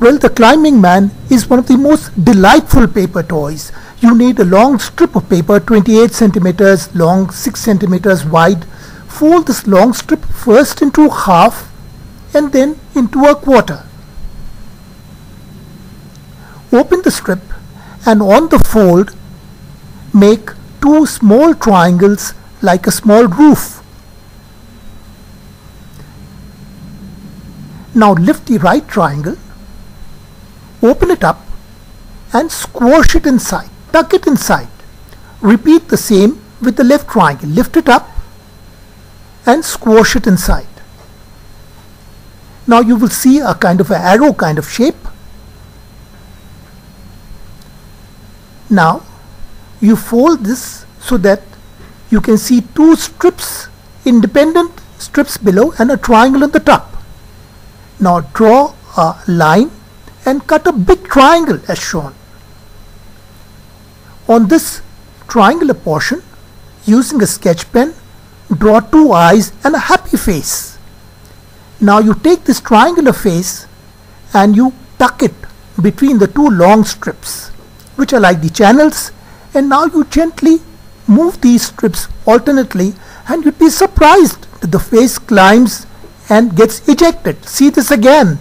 Well, the climbing man is one of the most delightful paper toys. You need a long strip of paper, 28 centimeters long, 6 centimeters wide. Fold this long strip first into half and then into a quarter. Open the strip and on the fold make two small triangles like a small roof. Now lift the right triangle, open it up and squash it inside, tuck it inside. Repeat the same with the left triangle, lift it up and squash it inside. Now you will see a kind of an arrow kind of shape. Now you fold this so that you can see two strips, independent strips below and a triangle on the top. Now draw a line and cut a big triangle as shown. On this triangular portion, using a sketch pen, draw two eyes and a happy face. Now you take this triangular face and you tuck it between the two long strips, which are like the channels, and now you gently move these strips alternately and you'd be surprised that the face climbs and gets ejected. See this again.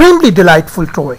Extremely delightful toy.